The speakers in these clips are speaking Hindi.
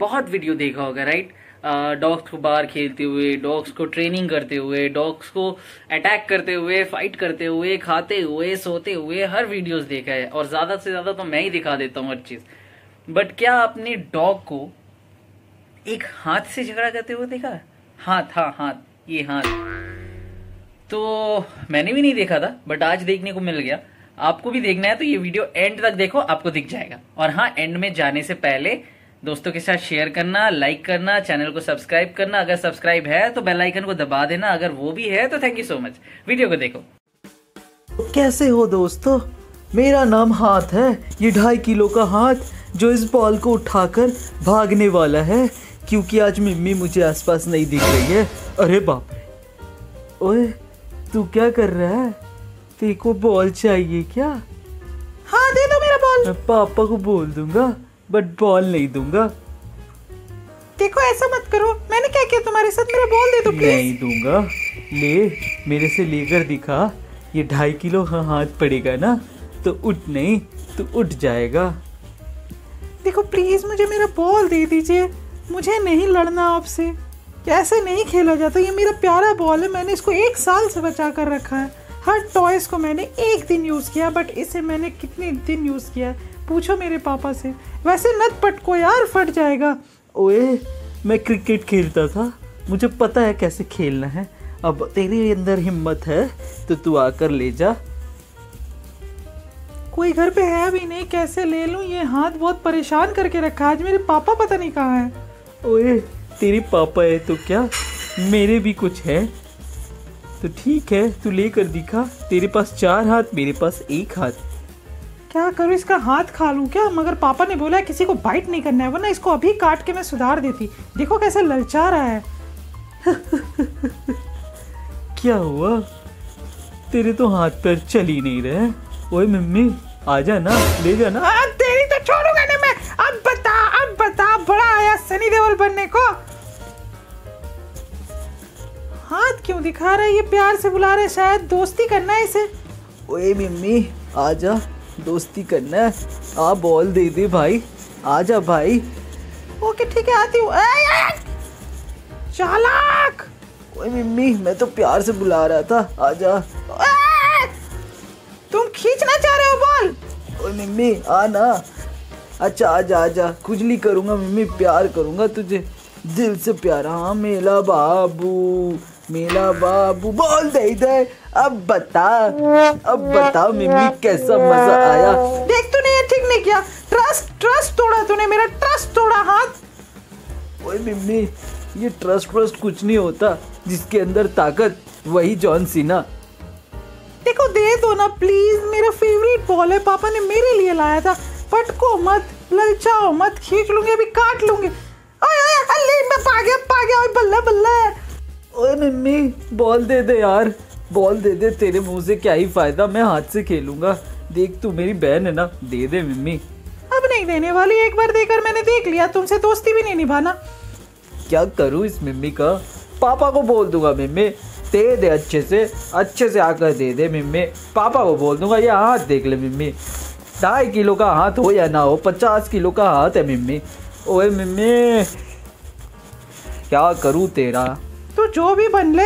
बहुत वीडियो देखा होगा राइट डॉग्स को बाहर खेलते हुए डॉग्स को ट्रेनिंग करते हुए डॉग्स को अटैक करते हुए फाइट करते हुए, खाते हुए, सोते हुए, हर वीडियोस देखा है। और ज़्यादा से ज़्यादा तो मैं ही दिखा देता हूँ हर चीज़। बट क्या आपने डॉग को एक हाथ से झगड़ा करते हुए देखा? हाथ हाँ हाथ, ये हाथ। तो मैंने भी नहीं देखा था बट आज देखने को मिल गया। आपको भी देखना है तो ये वीडियो एंड तक देखो, आपको दिख जाएगा। और हाँ एंड में जाने से पहले दोस्तों के साथ शेयर करना लाइक करना चैनल को सब्सक्राइब करना। अगर सब्सक्राइब है तो बेल आइकन को दबा देना। अगर वो भी है तो thank you so much video को देखो। कैसे हो दोस्तों? मेरा नाम हाथ है। ये ढाई किलो का हाथ जो इस बॉल को उठाकर भागने वाला है क्योंकि आज मिम्मी मुझे आसपास नहीं दिख रही है। अरे बाप रे। ओए तू क्या कर रहा है? तेरे को बॉल चाहिए क्या? हाँ दे दो मेरा बॉल मैं पापा को बोल दूँगा। बट बॉल नहीं दूँगा। देखो ऐसा मत करो। मैंने क्या किया तुम्हारे साथ? मेरा बॉल दे दो प्लीज़ नहीं दूँगा। ले मेरे से लेकर दिखा। ये ढाई किलो का हाथ पड़ेगा ना? तो उठ नहीं तो उठ जाएगा। देखो प्लीज़ मुझे मेरा बॉल दे दीजिए। मुझे नहीं लड़ना आपसे। ऐसे नहीं खेला जाता। ये मेरा प्यारा बॉल है। मैंने इसको एक साल से बचा कर रखा है। हर टॉयस को मैंने एक दिन यूज़ किया बट इसे मैंने कितने दिन यूज़ किया? है पूछो मेरे पापा से। वैसे नत पटको यार फट जाएगा। ओए मैं क्रिकेट खेलता था। मुझे पता है कैसे खेलना है। अब तेरे अंदर हिम्मत है तो तू आकर ले जा। कोई घर पे है भी नहीं कैसे ले लूँ? ये हाथ बहुत परेशान करके रखा है। आज मेरे पापा पता नहीं कहाँ है। ओए तेरे पापा है तो क्या? मेरे भी कुछ है। तो ठीक है तू लेकर दिखा। तेरे पास चार हाथ मेरे पास एक हाथ। क्या करूँ? इसका हाथ खा लूँ क्या? मगर पापा ने बोला है किसी को बाइट नहीं करना है वरना इसको अभी काट के मैं सुधार देती। देखो कैसे ललचा रहा है। क्या हुआ? तेरे तो हाथ पैर चल ही नहीं रहे। ओए मम्मी आजा ना ले जा ना। आ, तेरी तो छोड़ूँगा नहीं मैं। अब बता अब बता बड़ा आया सनी देओल बनने को। हाथ क्यों दिखा रहा है? ये प्यार से बुला रहे शायद दोस्ती करना है इसे। ओए मम्मी आजा दोस्ती करना है। आ बॉल दे दे भाई। आजा भाई। ओके, ठीक है, आती हूँ! चालाक! ओए, मम्मी, मैं तो प्यार से बुला रहा था। आजा ए! तुम खींचना चाह रहे हो बॉल ओए, मम्मी, आ ना। अच्छा आजा आजा खुजली करूँगा, मम्मी, प्यार करूँगा तुझे। दिल से प्यारा मेला बाबू। मेला बाबू बोल दे दे अब बता अब बता मम्मी कैसा मज़ा आया। देख तूने ये ठीक नहीं किया। ट्रस्ट ट्रस्ट तोड़ा तूने, मेरा ट्रस्ट तोड़ा हाथ ओए मम्मी, ये ट्रस्ट ट्रस्ट कुछ नहीं होता। जिसके अंदर ताकत, वही जॉन सीना। देखो, दे दो ना प्लीज़ मेरा फेवरेट बॉल है। पापा ने मेरे लिए लाया था। पटको मत, ललचाओ मत, खींच लूँगी, अभी काट लूँगी। ओए ओए, अल्ले, मैं पा गया पा गया, ओए, बल्ले बल्ले। ओए मम्मी बॉल दे दे यार। बॉल दे दे तेरे मुँह से क्या ही फ़ायदा मैं हाथ से खेलूँगा। देख तू मेरी बहन है ना दे दे मम्मी। अब नहीं देने वाली एक बार देकर मैंने देख लिया तुमसे दोस्ती भी नहीं निभाना। क्या करूँ इस मम्मी का? पापा को बोल दूँगा मम्मी दे दे अच्छे से अच्छे से आकर दे दे मम्मी। पापा को बोल दूँगा ये हाथ देख ले मम्मी। ढाई किलो का हाथ हो या ना हो पचास किलो का हाथ है मम्मी। ओए मम्मी क्या करूँ तेरा? तो जो भी बन ले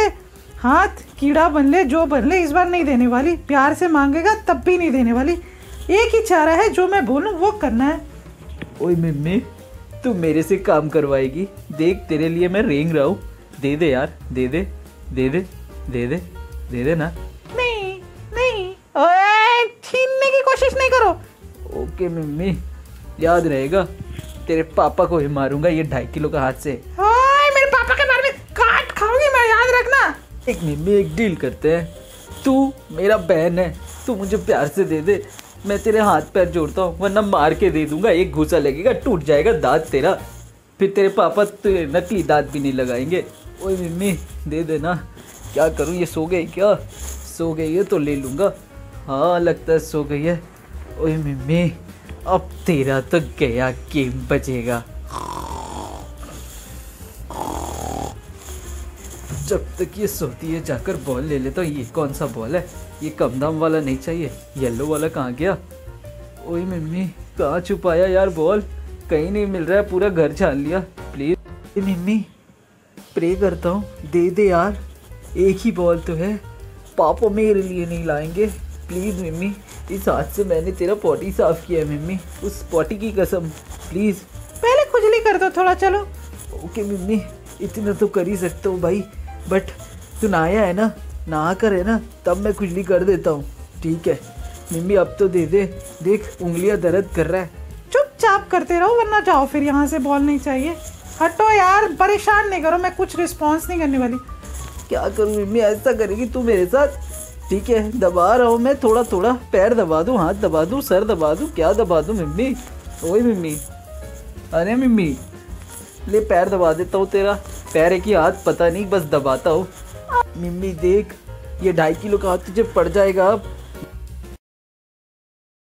हाथ कीड़ा बन ले जो बन ले इस बार नहीं देने वाली। प्यार से मांगेगा तब भी नहीं देने वाली। एक ही चारा है जो मैं बोलूँ वो करना है। ओए मम्मी तू मेरे से काम करवाएगी। देख तेरे लिए मैं रेंग रहा हूँ। दे दे यार दे दे दे दे दे दे दे दे ना। नहीं नहीं। ओए छीनने की कोशिश नहीं करो। ओके मम्मी याद रहेगा। तेरे पापा को ही मारूँगा ये ढाई किलो का हाथ से। ओए मेरे पापा के बारे में काट खाओगी मैं याद एक मम्मी एक डील करते हैं। तू मेरा बहन है, तू मुझे प्यार से दे दे। मैं तेरे हाथ पैर जोड़ता हूँ, वरना मार के दे दूँगा। एक घूसा लगेगा, टूट जाएगा दांत तेरा। फिर तेरे पापा तेरे नकली दांत भी नहीं लगाएँगे। ओए मम्मी, दे देना। क्या करूँ, ये सो गई क्या? सो गई है तो ले लूँगा। हाँ लगता है सो गई है। ओए मम्मी, अब तेरा तो गया गेम बचेगा जब तक ये सोती है जाकर बॉल ले लेता हूँ ये कौन सा बॉल है? ये कम दाम वाला नहीं चाहिए। येलो वाला कहाँ गया? ओए मम्मी कहाँ छुपाया यार बॉल कहीं नहीं मिल रहा है पूरा घर छान लिया। प्लीज़ मम्मी प्रे करता हूँ दे दे यार। एक ही बॉल तो है। पापा मेरे लिए नहीं लाएँगे। प्लीज़ मम्मी इस हाथ से मैंने तेरा पॉटी साफ़ किया है मम्मी। उस पॉटी की कसम। प्लीज़ पहले खुजली कर दो थोड़ा चलो। ओके मम्मी इतना तो कर ही सकता हूँ भाई। बट तू नहाया है ना नहा कर है ना तब मैं कुछ भी कर देता हूँ। ठीक है मम्मी अब तो दे दे। देख उंगलियाँ दर्द कर रहा है। चुपचाप करते रहो वरना जाओ फिर यहाँ से बॉल नहीं चाहिए। हटो यार परेशान नहीं करो मैं कुछ रिस्पॉन्स नहीं करने वाली। क्या करूँ मम्मी ऐसा करेगी तू मेरे साथ? ठीक है दबा रहा हूँ मैं थोड़ा थोड़ा। पैर दबा दूँ हाथ दबा दूँ सर दबा दूँ क्या दबा दूँ मम्मी? ओए मम्मी। अरे मम्मी ले पैर दबा देता हूँ तेरा। पैर की हाथ पता नहीं, बस दबाता हूँ। मम्मी देख, ये ढाई किलो का हाथ तुझे पड़ जाएगा अब।